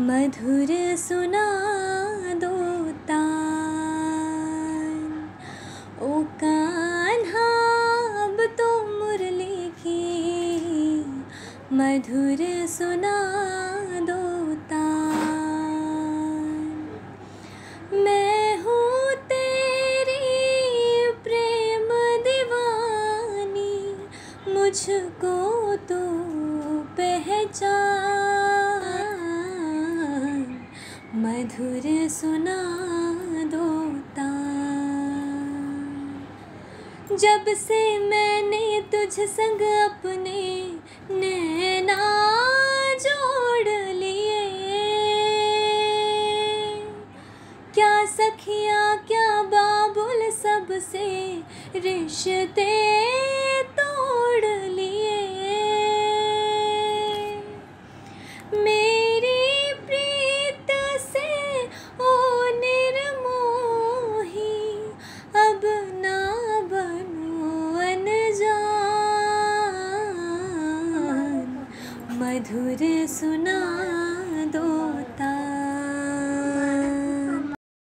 मधुर सुना दो ओ कान्हा अब तो मुरली की मधुर सुना दो मैं हूँ तेरी प्रेम दीवानी, मुझको तो पहचान। मधुर सुना दो जब से मैंने तुझ संग अपने नैना जोड़ लिए, क्या सखिया, क्या बाबुल सबसे रिश्ते मधुर सुना